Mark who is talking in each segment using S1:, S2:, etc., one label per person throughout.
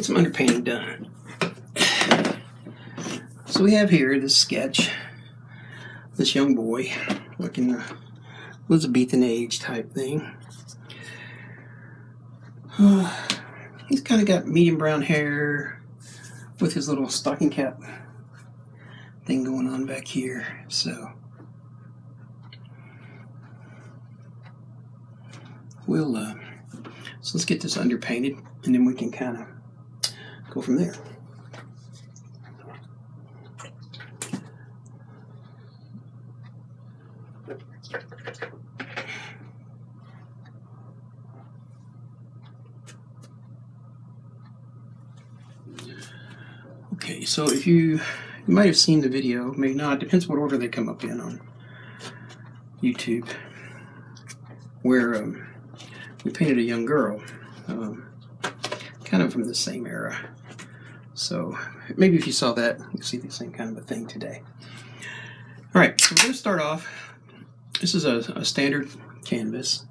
S1: Get some underpainting done. So we have here this sketch, this young boy, looking uh, Elizabethan age type thing. Uh, he's kind of got medium brown hair with his little stocking cap thing going on back here. So we'll uh, so let's get this underpainted and then we can kind of go from there. Okay, so if you you might have seen the video, may not, depends what order they come up in on YouTube, where um, we painted a young girl, um, kind of from the same era. So maybe if you saw that, you see the same kind of a thing today. All right, so we're going to start off. This is a, a standard canvas,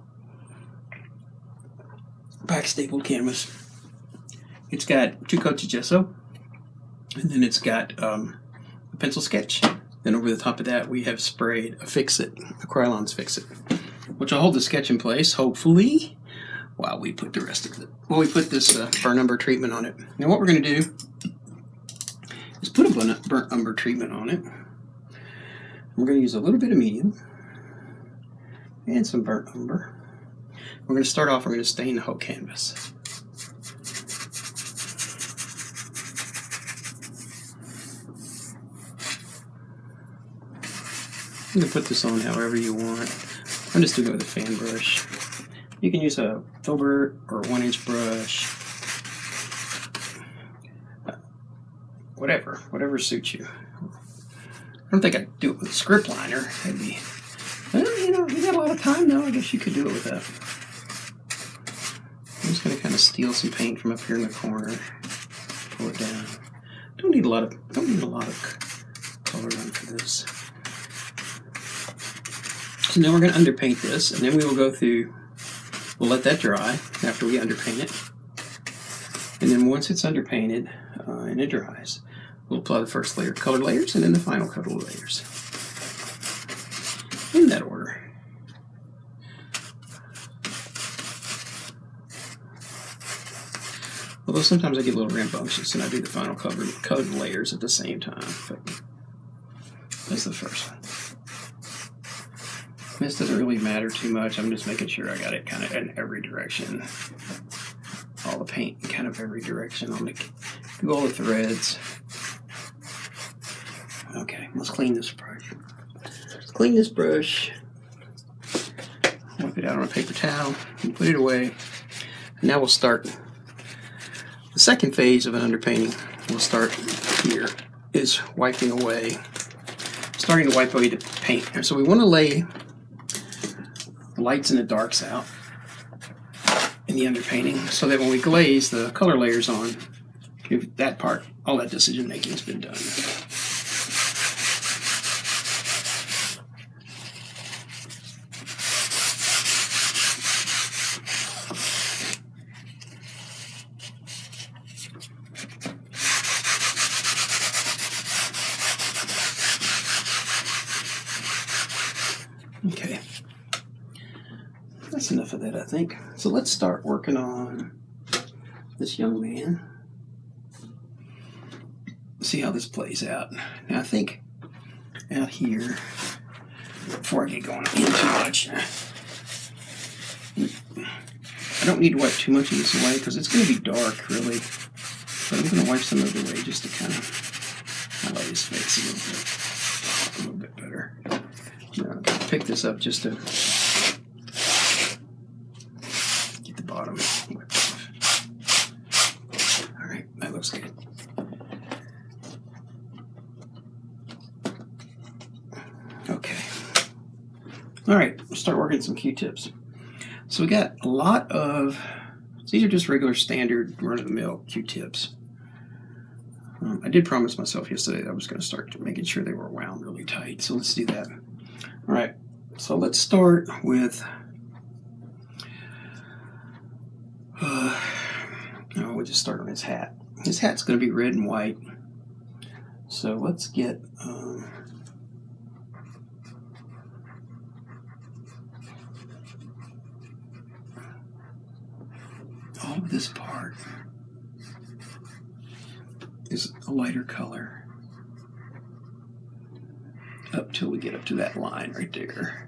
S1: back stapled canvas. It's got two coats of gesso, and then it's got um, a pencil sketch. Then over the top of that, we have sprayed a Fix-It, a Krylon's Fix-It, which will hold the sketch in place, hopefully, while we put the rest of it, while we put this uh, burnt umber treatment on it. Now what we're going to do is put a burnt umber treatment on it. We're going to use a little bit of medium and some burnt umber. We're going to start off, we're going to stain the whole canvas. You can put this on however you want. I'm just doing it with a fan brush. You can use a filbert or one inch brush. Whatever, whatever suits you. I don't think I'd do it with a script liner. That'd be, well, you know, you got a lot of time now. I guess you could do it with that. I'm just to kind of steal some paint from up here in the corner. Pull it down. Don't need a lot of, don't need a lot of color on for this. So now we're going to underpaint this, and then we will go through, we'll let that dry after we underpaint it. And then once it's underpainted uh, and it dries, we'll apply the first layer of colored layers and then the final color layers. In that order. Although sometimes I get a little rambunctious and I do the final cover, colored layers at the same time. But that's the first one. This doesn't really matter too much. I'm just making sure I got it kind of in every direction. All the paint in kind of every direction on the all the threads. Let's clean this brush. Let's clean this brush. Wipe it out on a paper towel and put it away. And now we'll start the second phase of an underpainting. We'll start here is wiping away, starting to wipe away the paint. So we want to lay the lights and the darks out in the underpainting so that when we glaze the color layers on, that part, all that decision making has been done. think. So let's start working on this young man. See how this plays out. Now I think out here, before I get going in too much, I don't need to wipe too much of this away because it's going to be dark really. But I'm going to wipe some of it away just to kind of highlight his face a little bit, a little bit better. Now, pick this up just to bottom. All right, that looks good. Okay. All working some Q-tips. So we got a lot of, these are just regular standard run-of-the-mill Q-tips. Um, I did promise myself yesterday that I was going to start making sure they were wound really tight, so let's do that. All right, so let's start with uh, oh, we'll just start on his hat. His hat's going to be red and white. So let's get. Um, all of this part is a lighter color up till we get up to that line right there.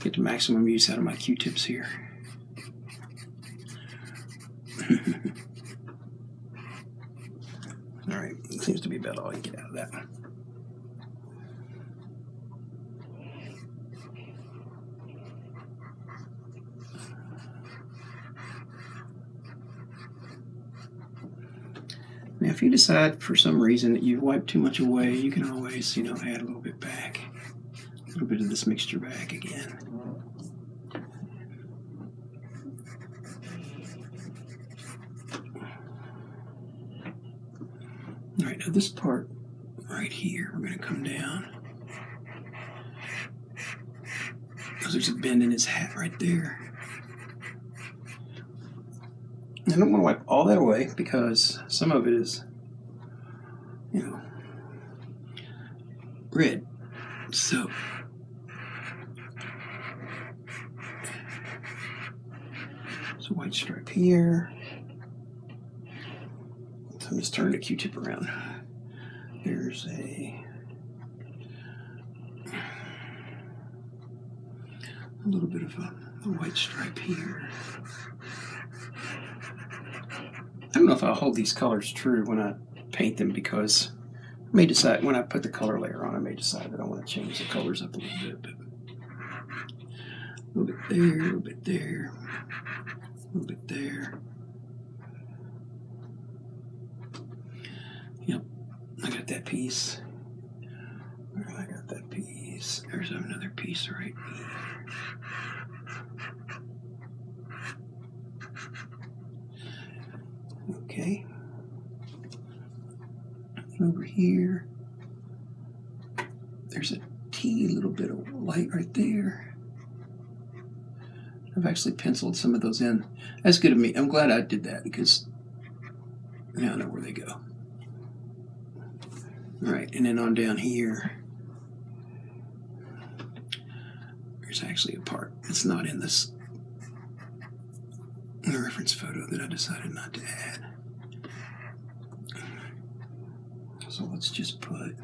S1: Get the maximum use out of my Q-tips here. all right, seems to be about all can get out of that. If you decide for some reason that you've wiped too much away, you can always, you know, add a little bit back, a little bit of this mixture back again. All right, now this part right here, we're going to come down. Because there's a bend in his hat right there. I don't want to wipe all that away because some of it is, you know, red. So, there's a white stripe here. So I'm just turning the Q-tip around. There's a a little bit of a, a white stripe here. I don't know if I'll hold these colors true when I paint them because I may decide when I put the color layer on, I may decide that I want to change the colors up a little bit. A little bit there, a little bit there, a little bit there. Yep, I got that piece. I got that piece. There's another piece right here. Okay. Over here, there's a teeny little bit of light right there. I've actually penciled some of those in. That's good of me. I'm glad I did that because now I know where they go. All right, and then on down here, there's actually a part that's not in this reference photo that I decided not to add. So let's just put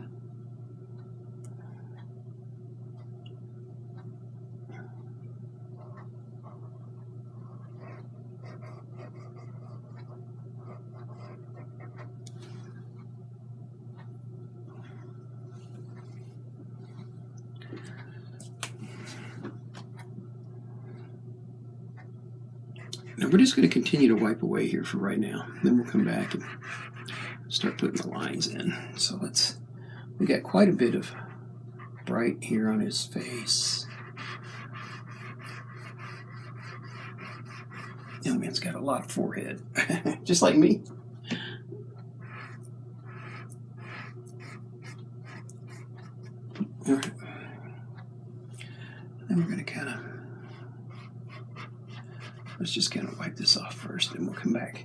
S1: Now we're just going to continue to wipe away here for right now. Then we'll come back and start putting the lines in. So let's, we got quite a bit of bright here on his face. Young man's got a lot of forehead, just like me. All right. Then we're going to kind of Let's just kind of wipe this off first, and we'll come back.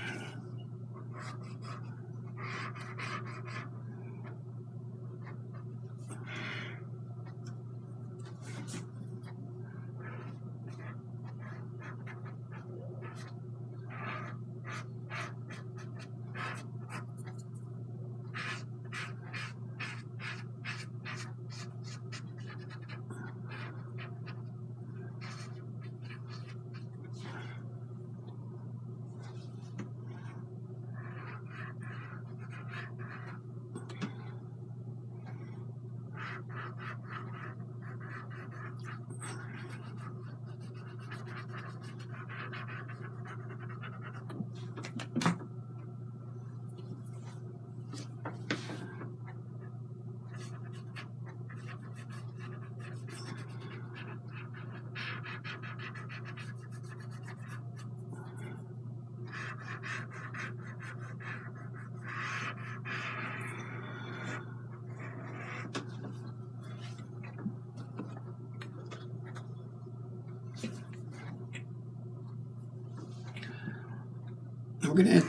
S1: we're going to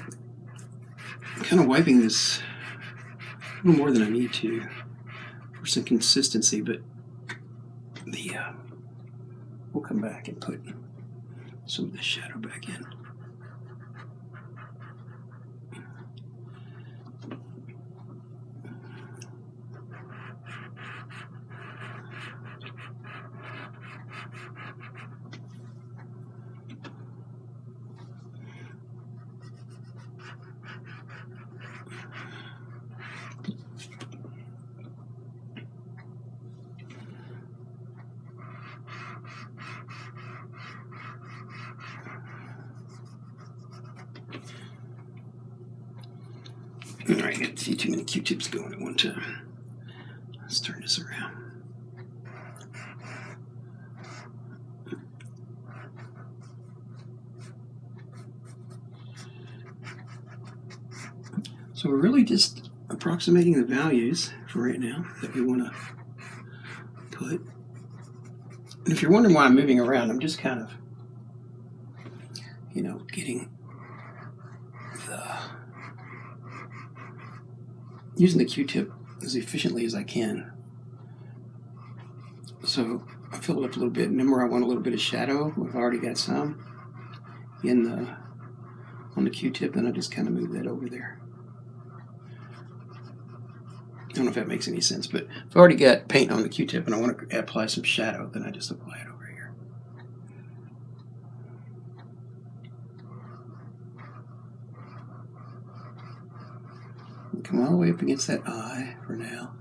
S1: kind of wiping this a little more than I need to for some consistency, but the uh, we'll come back and put some of the shadow back in. All right, got a few too many Q-tips going at one time. Let's turn this around. So we're really just approximating the values for right now that we want to put. And if you're wondering why I'm moving around, I'm just kind of, you know, getting the using the Q-tip as efficiently as I can. So I fill it up a little bit, and then where I want a little bit of shadow, I've already got some in the on the Q-tip, then I just kind of move that over there. I don't know if that makes any sense, but I've already got paint on the Q-tip and I want to apply some shadow, then I just apply it over here. Come all the way up against that eye for now.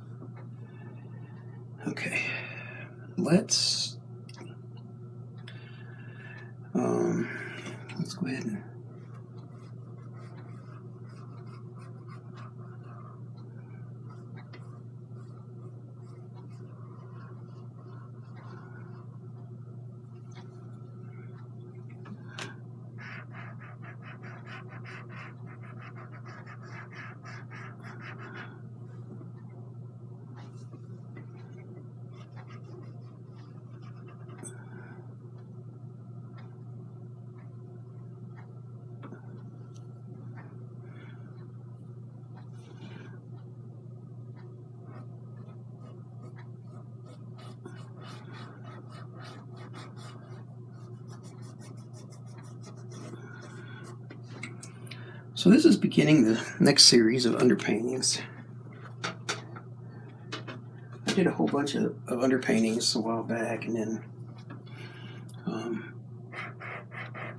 S1: Okay, let's um, let's go ahead and So the next series of underpaintings. I did a whole bunch of, of underpaintings a while back, and then um,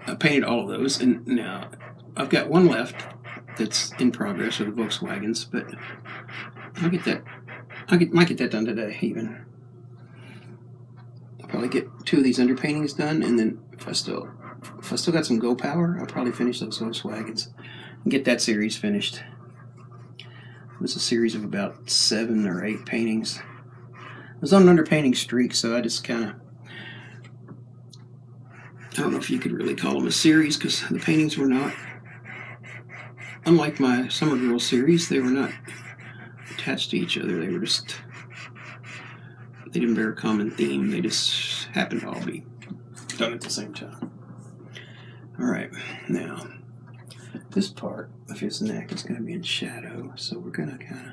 S1: I painted all of those. And now I've got one left that's in progress with the Volkswagens, but I'll get that. I get, might get that done today, even. I'll probably get two of these underpaintings done, and then if I still if I still got some go power, I'll probably finish those Volkswagens get that series finished. It was a series of about seven or eight paintings. I was on an underpainting streak, so I just kind of I don't know if you could really call them a series because the paintings were not, unlike my Summer Girl series, they were not attached to each other. They were just, they didn't bear a common theme. They just happened to all be done at the same time. All right, now this part of his neck is going to be in shadow, so we're going to kind of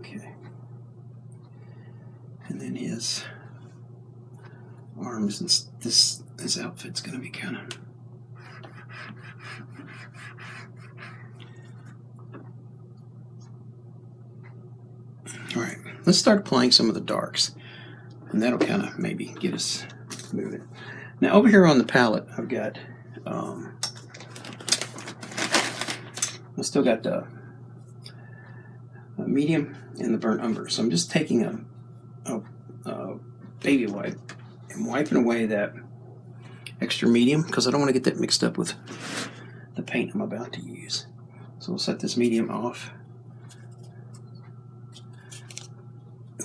S1: Okay. And then his arms and this his outfit's going to be kind of All right, let's start applying some of the darks, and that'll kind of maybe get us moving. Now over here on the palette, I've got, um, I still got the medium and the burnt umber. So I'm just taking a, a, a baby wipe and wiping away that extra medium because I don't want to get that mixed up with the paint I'm about to use. So we'll set this medium off.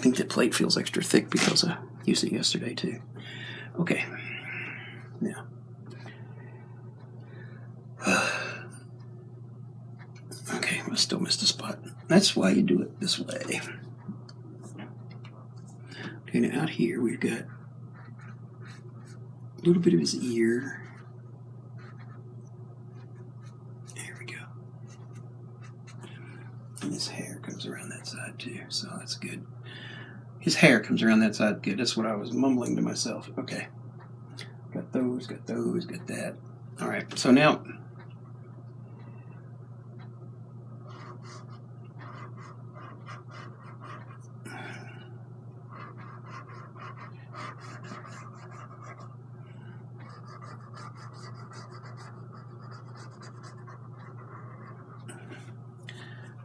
S1: Think the plate feels extra thick because I used it yesterday too. Okay, now. Okay, I still missed a spot. That's why you do it this way. Okay, now out here we've got a little bit of his ear. There we go. And his hair comes around that side too, so that's good. His hair comes around that side, good. That's what I was mumbling to myself. Okay. Got those, got those, got that. All right, so now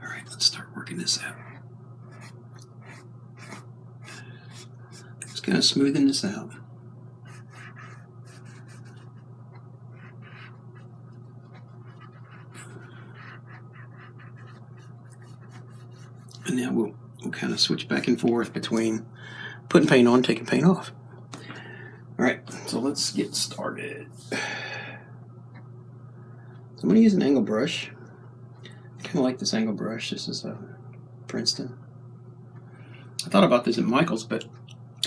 S1: All right, let's start working this out. Just kind of smoothing this out. And now we'll, we'll kind of switch back and forth between putting paint on, taking paint off. All right, so let's get started. So I'm to use an angle brush. I kind of like this angle brush. This is a Princeton. I thought about this at Michael's, but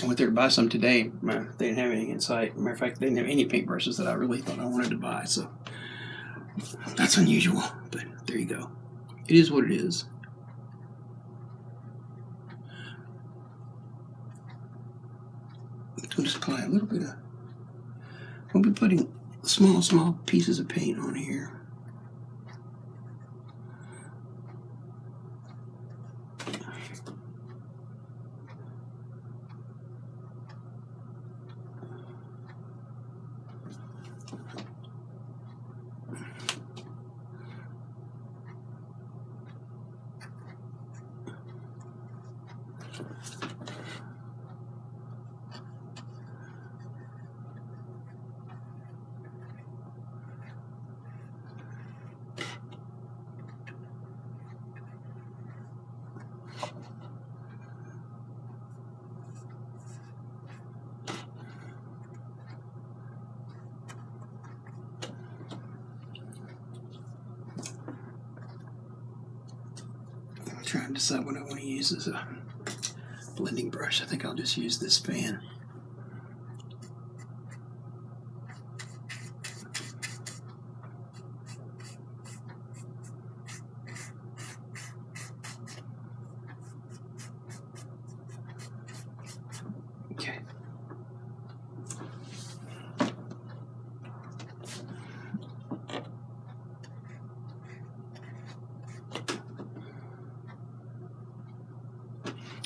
S1: I went there to buy some today. They didn't have any in sight. Matter of fact, they didn't have any paintbrushes that I really thought I wanted to buy. So that's unusual, but there you go. It is what it is. I'll just apply a little bit of. We'll be putting small, small pieces of paint on here. trying to decide what I want to use as a blending brush. Think use this fan. Okay.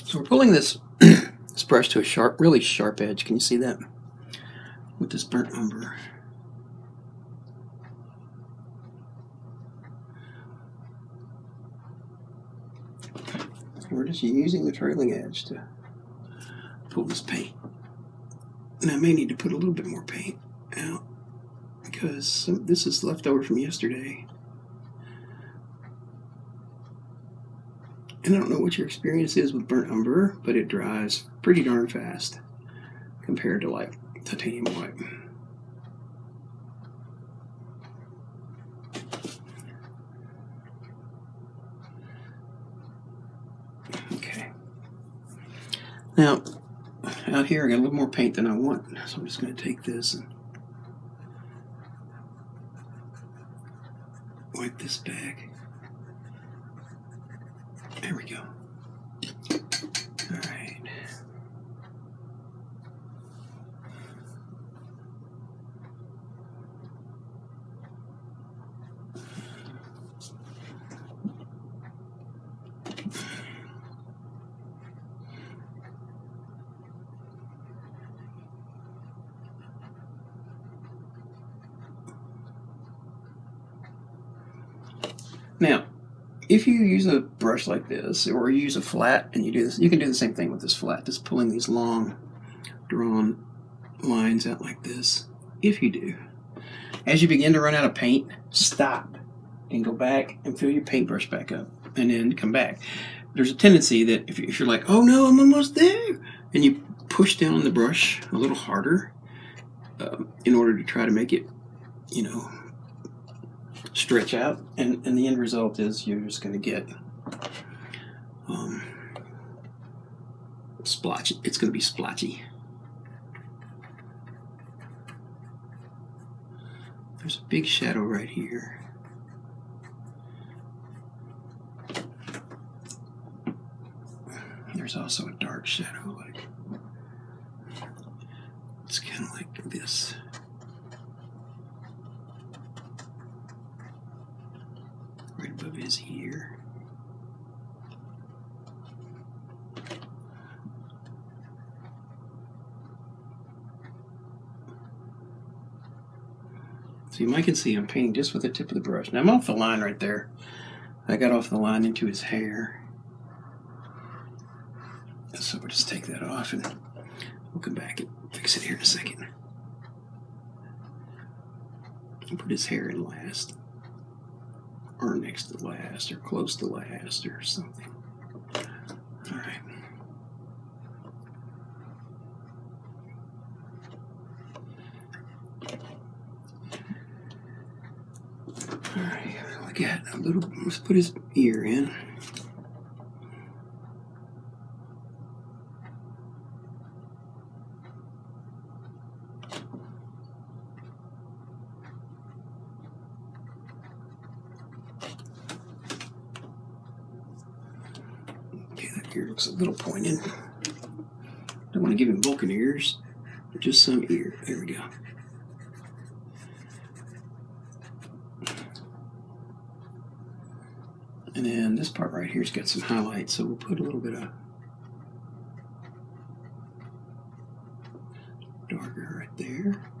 S1: So we're pulling this brush to a sharp, really sharp edge. Can you see that? With this burnt umber. We're just using the trailing edge to pull this paint. And I may need to put a little bit more paint out because this is left over from yesterday. And I don't know what your experience is with burnt umber, but it dries pretty darn fast compared to like titanium white. Okay. Now, out here I got a little more paint than I want, so I'm just going to take this and wipe this back. There we go. All right. Now, if you use a brush like this or you use a flat and you do this, you can do the same thing with this flat, just pulling these long drawn lines out like this. if you do, as you begin to run out of paint, stop and go back and fill your paintbrush back up and then come back. There's a tendency that if, you're like, oh no, I'm almost there, and you push down on the brush a little harder um, in order to try to make it, you know, stretch out, and, and the end result is you're just going to get um, splotchy. It's going to be splotchy. There's a big shadow right here. There's also a dark shadow, like it's kind of like this. Right above his ear. You might can see I'm painting just with the tip of the brush. Now I'm off the line right there. I got off the line into his hair. So we'll just take that off and we'll come back and fix it here in a second. Put his hair in last. Or next to last, or close to last, or something. Alright. Alright, we got a little, let's put his ear in. Okay, that ear looks a little pointed. Don't want to give him Vulcan ears, just some ear. There we go. And then this part right here's got some highlights, so we'll put a little bit of darker right there.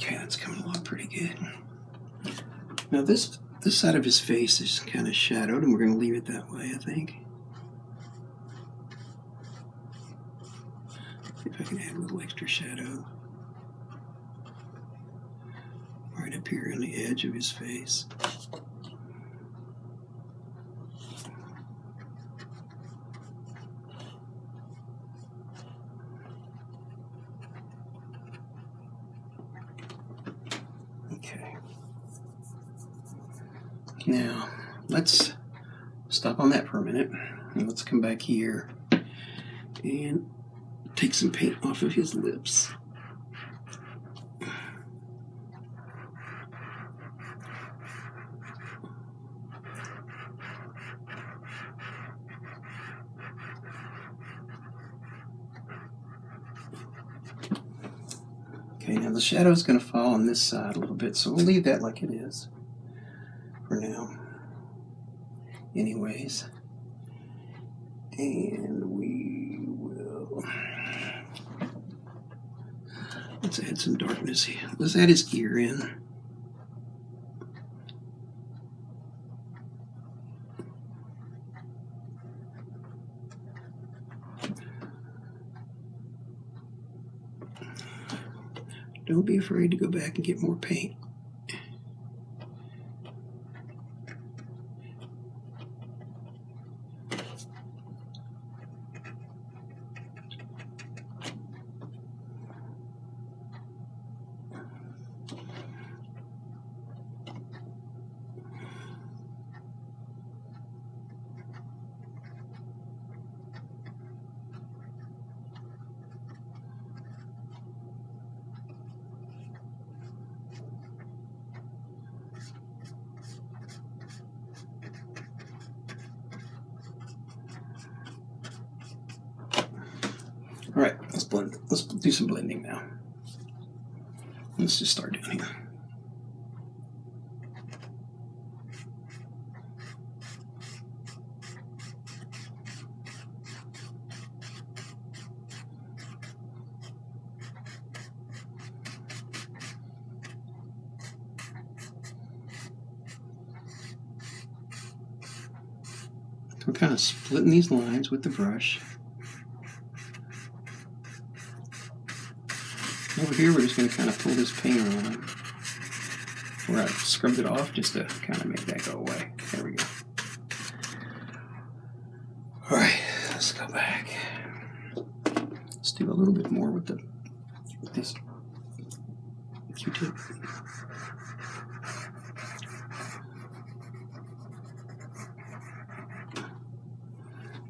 S1: Okay, that's coming along pretty good. Now this this side of his face is kind of shadowed, and we're going to leave it that way, I think. See if I can add a little extra shadow. Right up here on the edge of his face. Okay. Now, let's stop on that for a minute. Let's come back here and take some paint off of his lips. Okay, now the shadow is going to fall on this side a little bit, so we'll leave that like it is for now. Anyways, and we will. Let's add some darkness here. Let's add his ear in. Don't be afraid to go back and get more paint. blend. Let's do some blending now. Let's just start down here. We're kind of splitting these lines with the brush. Over here, we're just going to kind of pull this paint on where I scrubbed it off just to kind of make that go away. There we go. All right, let's go back. Let's do a little bit more with the with this Q-tip.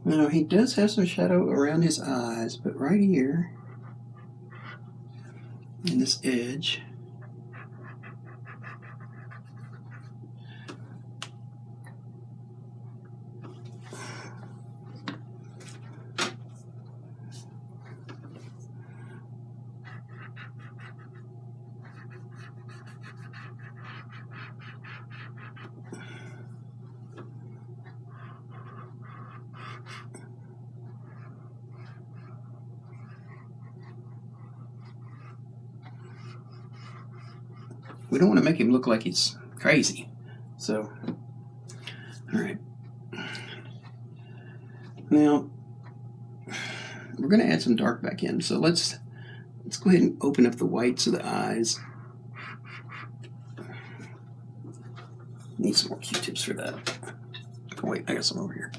S1: Now he does have some shadow around his eyes, but right here in this edge make him look like he's crazy. So, all right. Now, we're going to add some dark back in. So let's let's go ahead and open up the whites of the eyes. Need some more Q-tips for that. Oh, wait, I got some over here.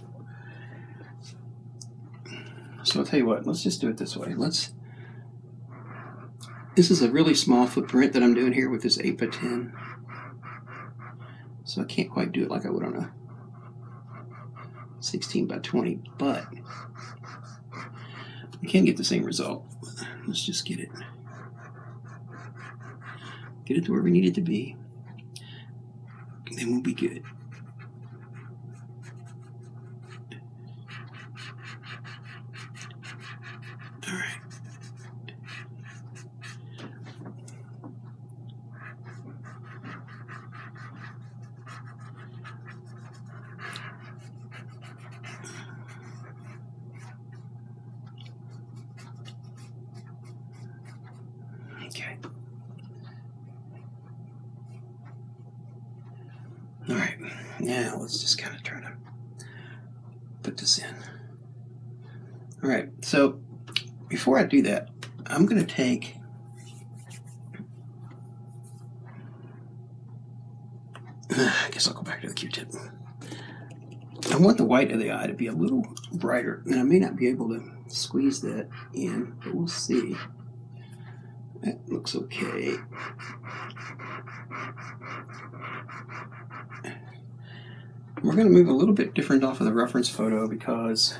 S1: So I'll tell you what, let's just do it this way. Let's this is a really small footprint that I'm doing here with this 8 by 10 So I can't quite do it like I would on a 16 by 20, but I can get the same result. Let's just get it. Get it to where we need it to be. Then we'll be good. Okay. All right. Now let's just kind of try to put this in. All right. So before I do that, I'm going to take I guess I'll go back to the Q-tip. I want the white of the eye to be a little brighter, and I may not be able to squeeze that in, but we'll see. That looks okay. We're going to move a little bit different off of the reference photo because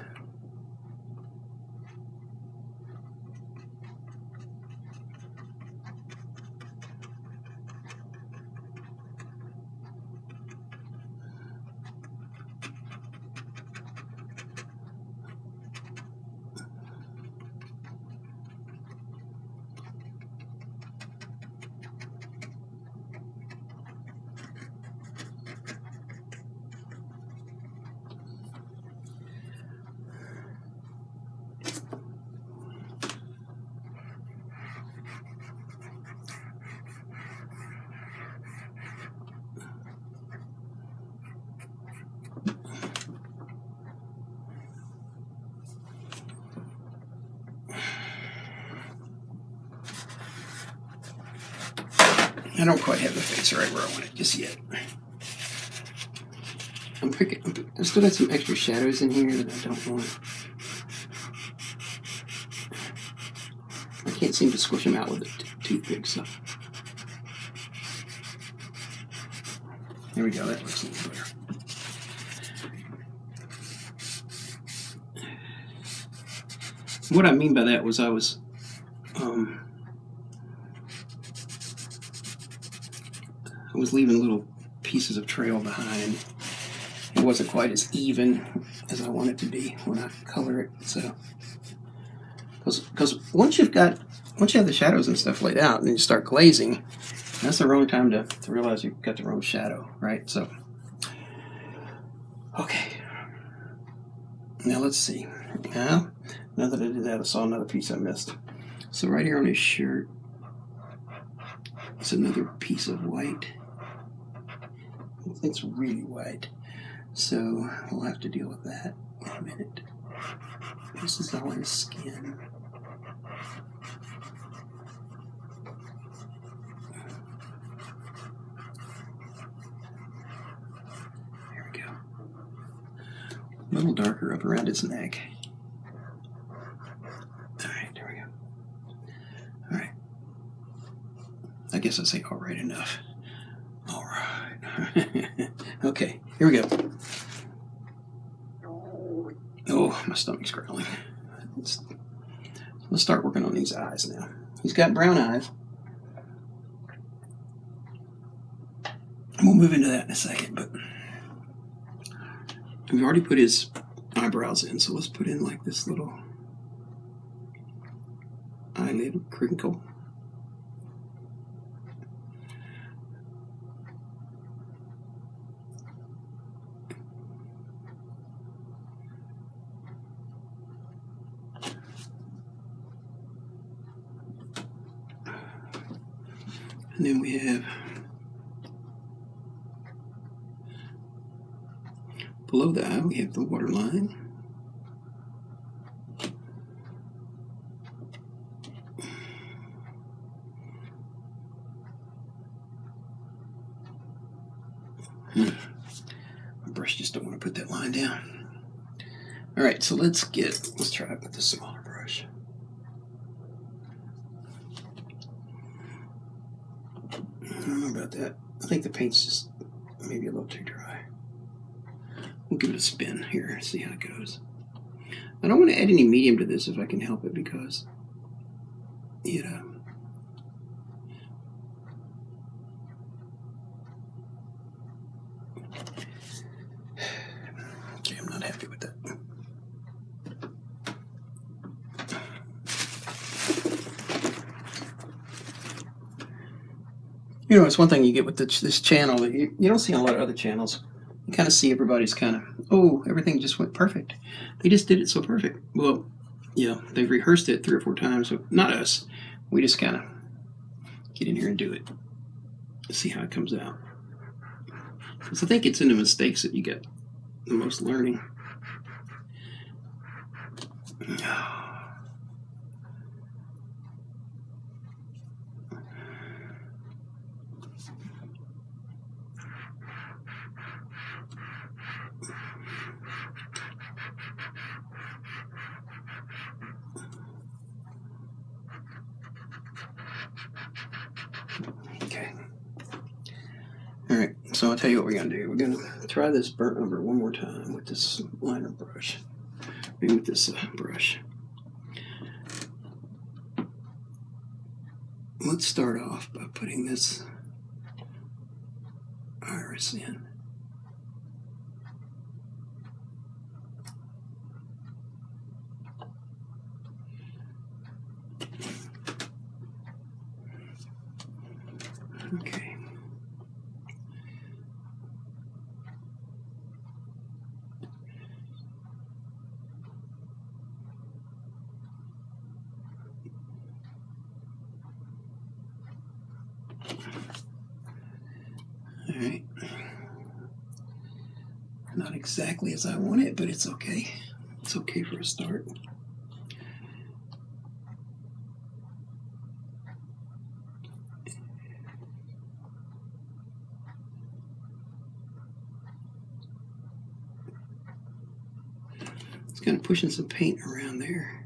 S1: I don't quite have the face right where I want it just yet. I'm picking. i still got some extra shadows in here that I don't want. I can't seem to squish them out with a toothpick, so. There we go. That looks a little better. What I mean by that was I was um, I was leaving little pieces of trail behind. It wasn't quite as even as I want it to be when I color it, so Because once you've got, once you have the shadows and stuff laid out and you start glazing, that's the wrong time to, to realize you've got the wrong shadow, right? So, okay. Now let's see. Now, now that I did that, I saw another piece I missed. So right here on his shirt, it's another piece of white. It's really white. So we'll have to deal with that in a minute. This is all his skin. There we go. A little darker up around his neck. Alright, there we go. Alright. I guess I say alright enough. Okay, here we go. Oh, my stomach's growling. Let's, let's start working on these eyes now. He's got brown eyes. We'll move into that in a second, but we've already put his eyebrows in, so let's put in like this little eyelid crinkle. And then we have below the eye, we have the waterline. Hmm. My brush just don't want to put that line down. All right, so let's get, let's try it with the smaller brush. I don't know about that. I think the paint's just maybe a little too dry. We'll give it a spin here, see how it goes. I don't want to add any medium to this if I can help it because, you know, okay, I'm not happy with that. You know, it's one thing you get with this, this channel that you, you don't see on a lot of other channels. You kind of see everybody's kind of, oh, everything just went perfect. They just did it so perfect. Well, yeah, they've rehearsed it three or four times. So not us. We just kind of get in here and do it. See how it comes out. Because I think it's in the mistakes that you get the most learning. Okay. All right, so I'll tell you what we're gonna do. We're gonna try this burnt umber one more time with this liner brush. Maybe with this uh, brush. Let's start off by putting this iris in. Okay. All right. Not exactly as I want it, but it's okay. It's okay for a start. It's kind of pushing some paint around there.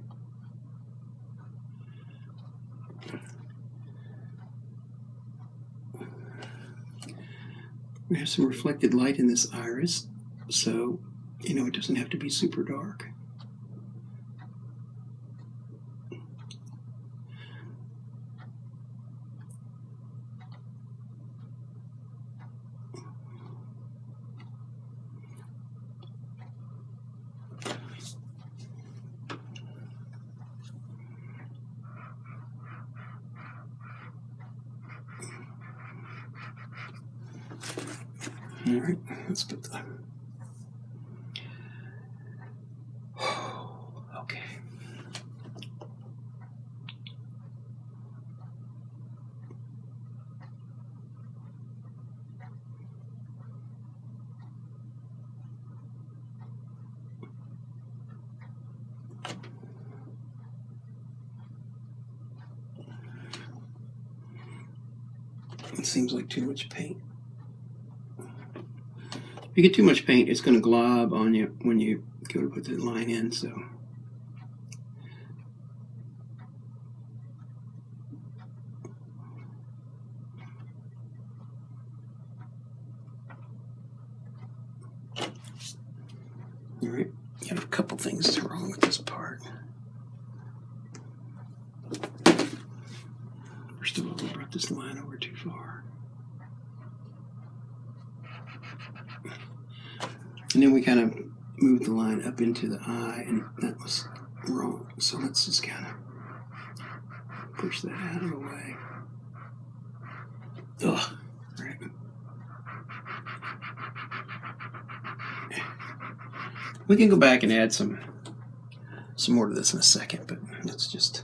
S1: We have some reflected light in this iris, so you know, it doesn't have to be super dark. All right, let's put the seems like too much paint. If you get too much paint, it's going to glob on you when you go to put the line in. So. All right, got a couple things wrong with this part. First of all, we brought this line over too far. And then we kind of moved the line up into the eye, and that was wrong. So let's just kind of push that out of the way. Ugh. Right. We can go back and add some some more to this in a second, but let's just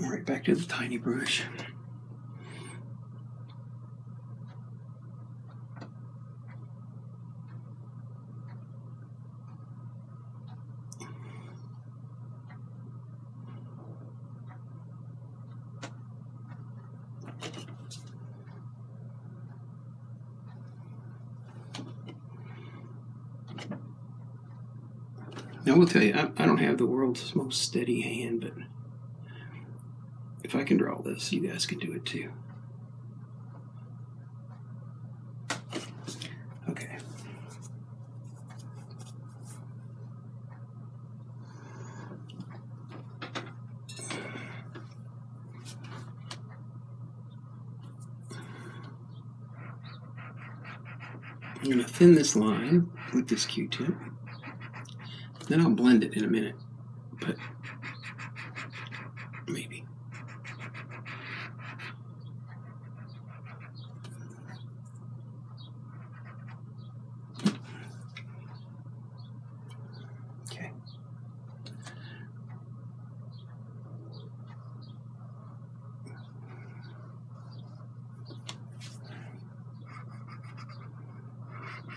S1: all right back to the tiny brush. Will tell you, I, I don't have the world's most steady hand, but if I can draw this, you guys can do it too. Okay. I'm going to thin this line with this Q-tip. Then I'll blend it in a minute, but maybe. Okay.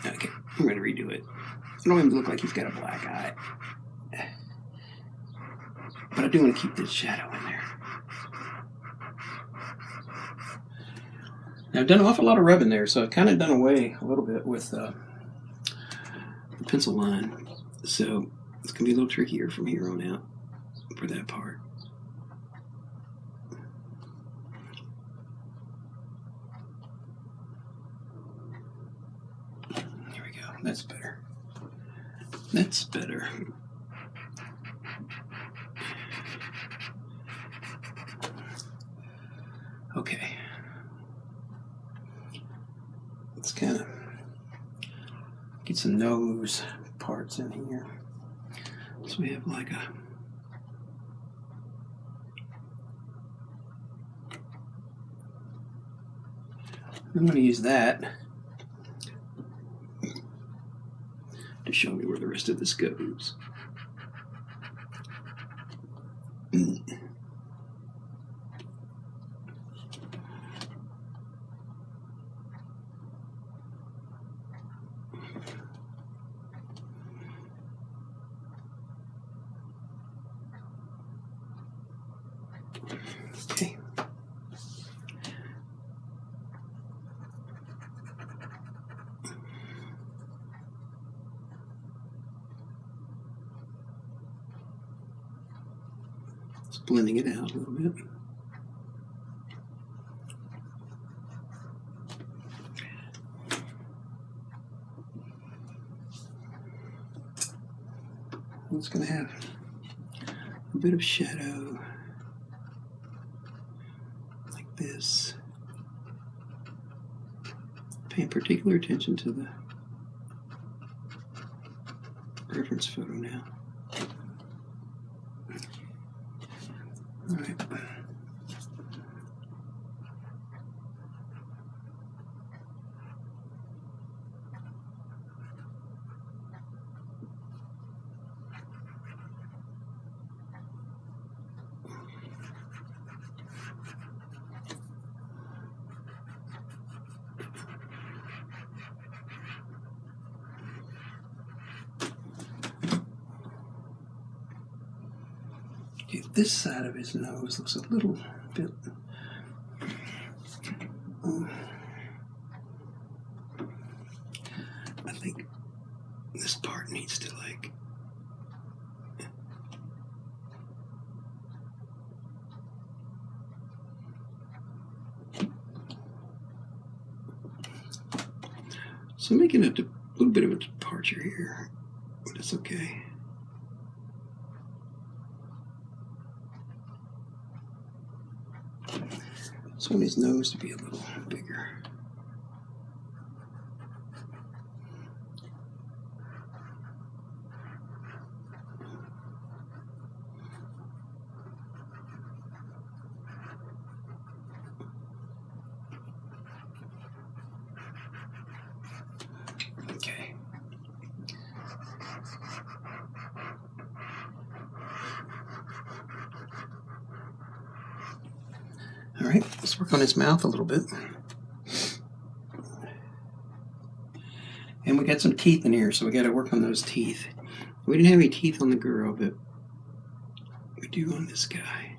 S1: Okay, I'm going to redo it. Him look like he's got a black eye. But I do want to keep this shadow in there. Now I've done an awful lot of rubbing there, so I've kind of done away a little bit with uh, the pencil line. So it's going to be a little trickier from here on out for that part. There we go. That's better. That's better. Okay. Let's kind of get some nose parts in here. So we have like a I'm going to use that show me where the rest of this goes. Just blending it out a little bit. It's going to have a bit of shadow like this. Paying particular attention to the reference photo now. All right. Okay, this side of his nose looks a little bit. um, I think this part needs to like. So making a de- little bit of a departure here, but it's okay. So I want nose to be a little bigger. Okay. All right, let's work on mouth a little bit. And we got some teeth in here, so we got to work on those teeth. We didn't have any teeth on the girl, but we do on this guy.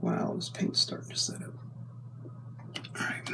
S1: Wow, this paint's starting to set up. All right.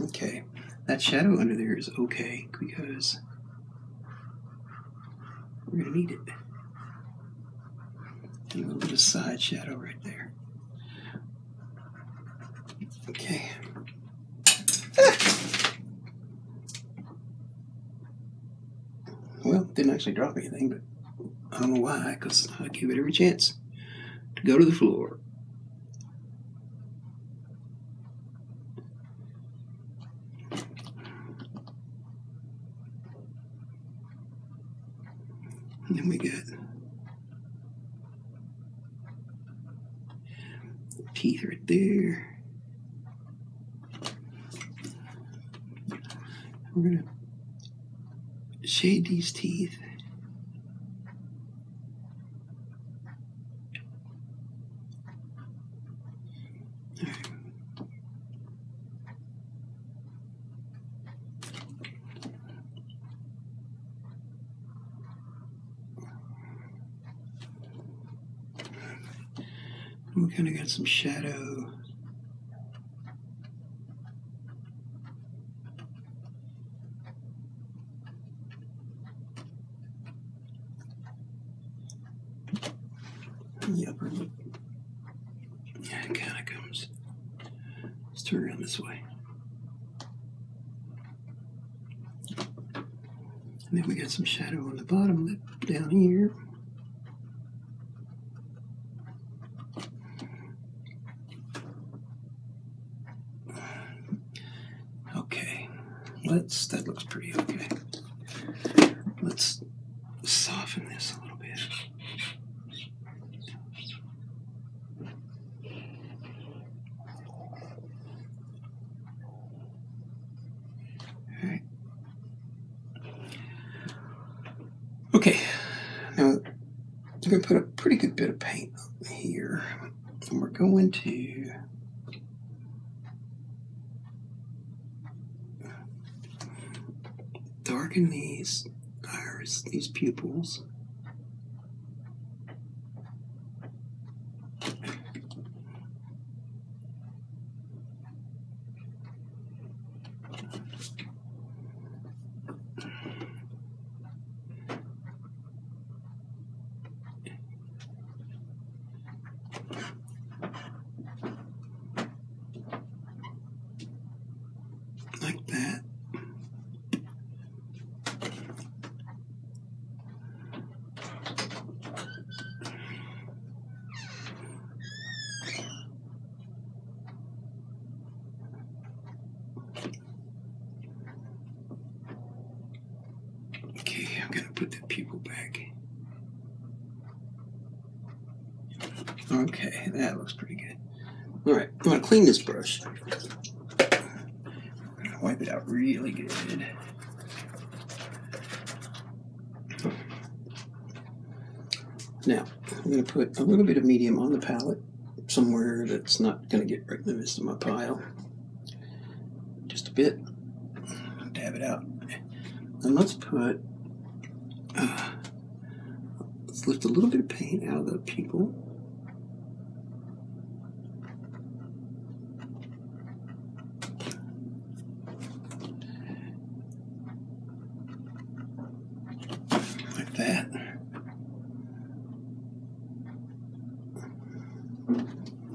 S1: Okay, that shadow under there is okay because we're gonna need it. And a little bit of side shadow right there. Okay. Ah! Well, didn't actually drop anything, but I don't know why, because I gave it every chance to go to the floor. And then we got teeth right there. We're gonna shade these teeth. And we kind of got some shadow. in The upper lip. Yeah, it kind of comes. Let's turn around this way. And then we got some shadow on the bottom lip down here. Okay, let's, that looks pretty okay. Let's soften this a little bit. Alright. Okay, now we're going to put a pretty good bit of paint here. And we're going to darken these iris, these pupils. Like that. Okay, that looks pretty good. All right, I'm gonna clean this brush. Wipe it out really good. Now, I'm going to put a little bit of medium on the palette, somewhere that's not going to get right in the midst of my pile. Just a bit. Dab it out. And let's put, uh, let's lift a little bit of paint out of the pupil. Like that.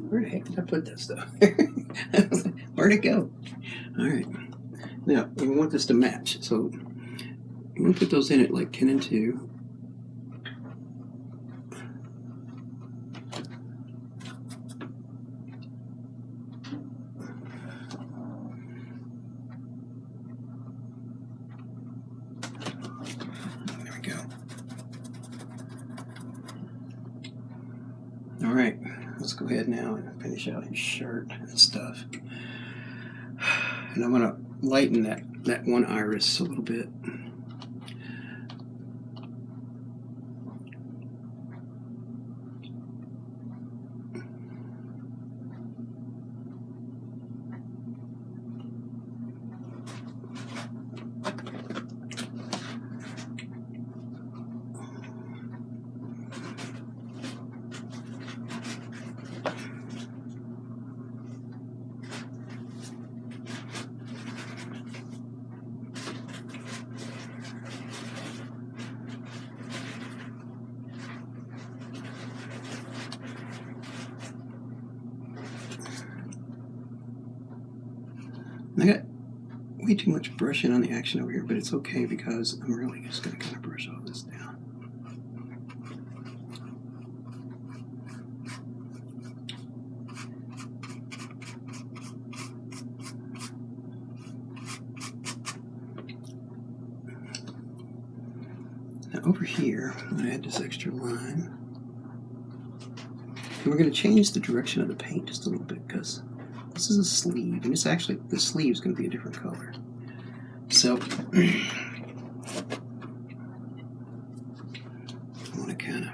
S1: Where the heck did I put that stuff? Where'd it go? All right. Now, we want this to match. So, I'm going to put those in at like 10 and 2. There we go. All right, let's go ahead now and finish out his shirt and stuff. And I'm gonna lighten that, that one iris a little bit. I got way too much brushing on the action over here, but it's okay because I'm really just gonna kind of brush all this down. Now over here, I'm gonna add this extra line. And we're gonna change the direction of the paint just a little bit because this is a sleeve, and it's actually the sleeve is going to be a different color. So I want to kind of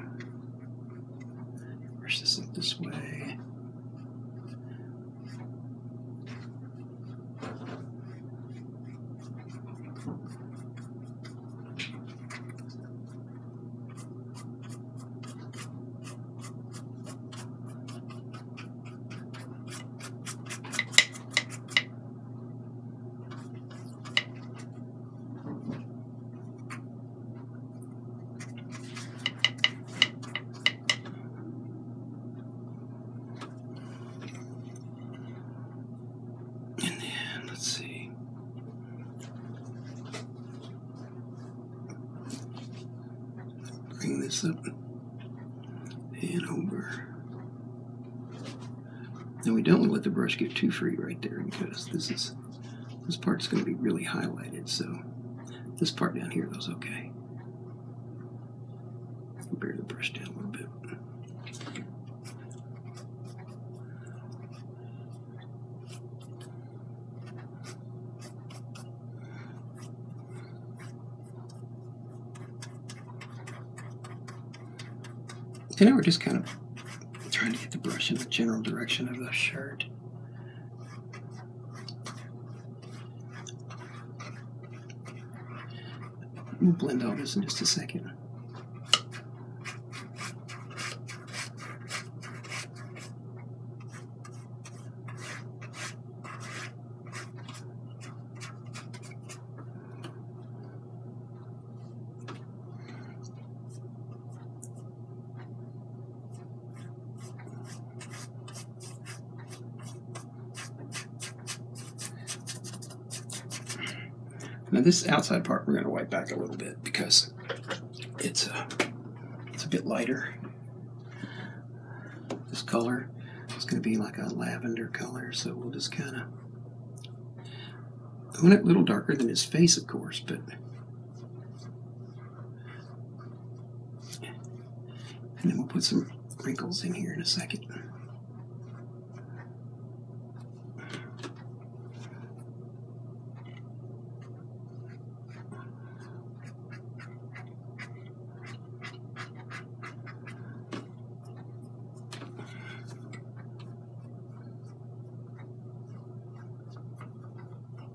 S1: brush this up this way. And then let's see. Bring this up and over. And we don't want to let the brush get too free right there because this is this part's going to be really highlighted. So this part down here goes okay. Bear the brush down a little bit. So now we're just kind of trying to get the brush in the general direction of the shirt. We'll blend all this in just a second. Now this outside part we're going to wipe back a little bit because it's a, it's a bit lighter. This color is going to be like a lavender color, so we'll just kind of I want it a little darker than his face, of course, but and then we'll put some wrinkles in here in a second.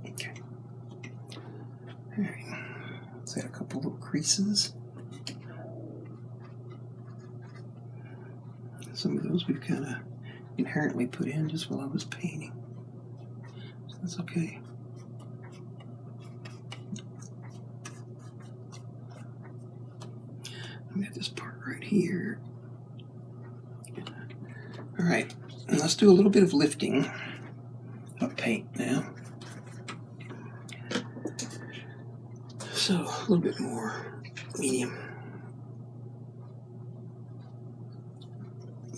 S1: Okay. All right. Let's add a couple little creases. Some of those we've kind of while I was painting. So that's okay. I've got this part right here. All right, and let's do a little bit of lifting of paint now. So a little bit more medium.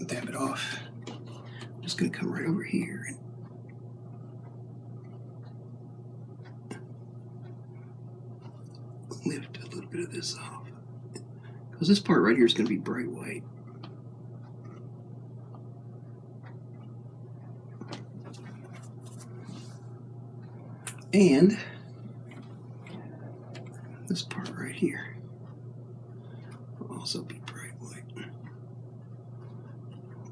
S1: Dab it off. Just gonna come right over here and lift a little bit of this off. Because this part right here is gonna be bright white. And this part right here will also be bright white.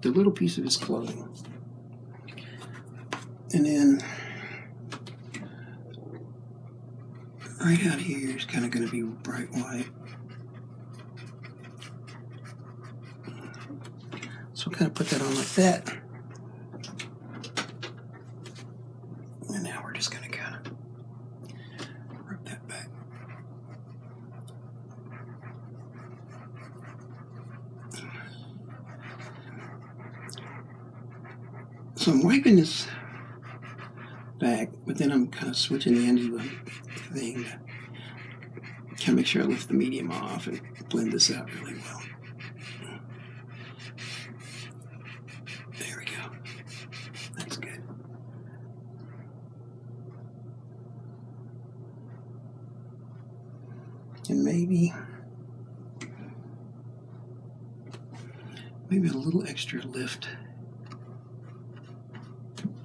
S1: The little piece of his clothing. And then right out here is kind of going to be bright white. So kind of put that on like that. And now we're just going to kind of rub that back. So I'm wiping this back, but then I'm kind of switching the end of the thing kind of make sure I lift the medium off and blend this out really well. There we go. That's good. And maybe, maybe a little extra lift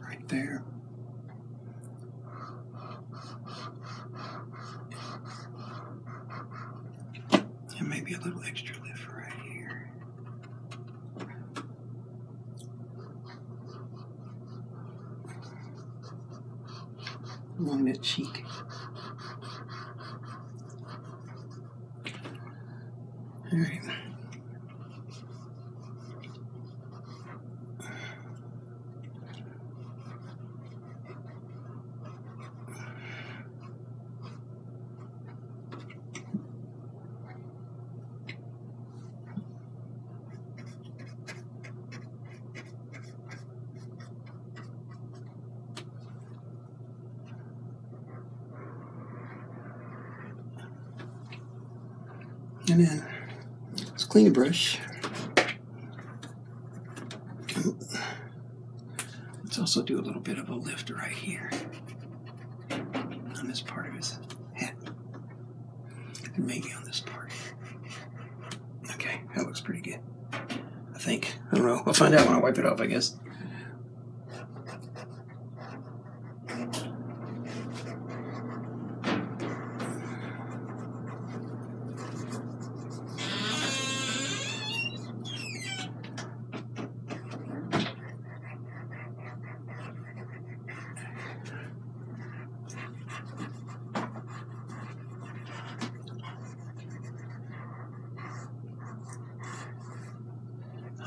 S1: right there. And maybe a little extra lift right here. Along that cheek. All right. And then let's clean the brush. Let's also do a little bit of a lift right here on this part of his head. And maybe on this part. Okay, that looks pretty good. I think. I don't know. I'll find out when I wipe it off, I guess.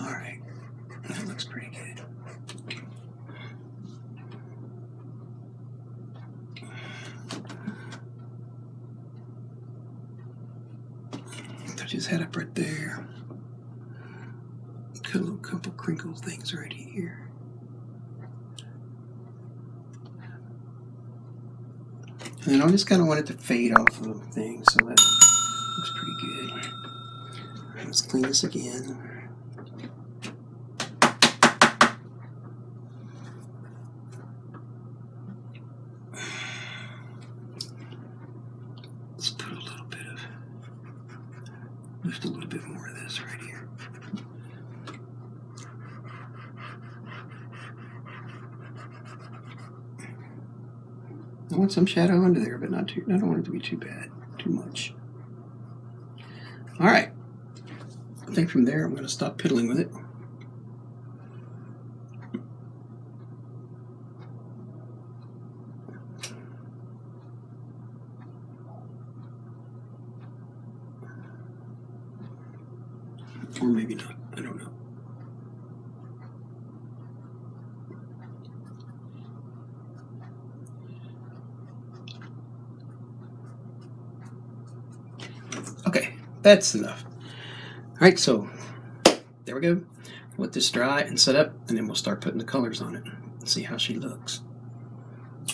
S1: All right, that looks pretty good. Touch his head up right there. Cut a little couple crinkle things right here. And then I just kind of want it to fade off of the thing, so that looks pretty good. Let's clean this again. Let's put a little bit of, lift a little bit more of this right here. Some shadow under there, but not too. I don't want it to be too bad, too much. All right. I think from there I'm going to stop piddling with it. Or maybe not. I don't know. Okay, that's enough. All right, so there we go. Let this dry and set up, and then we'll start putting the colors on it and see how she looks.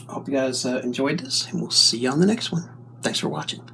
S1: I hope you guys uh, enjoyed this, and we'll see you on the next one. Thanks for watching.